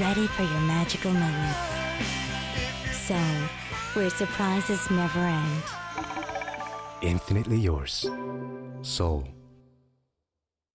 Ready for your magical moments. So, where surprises never end. Infinitely yours. Soul.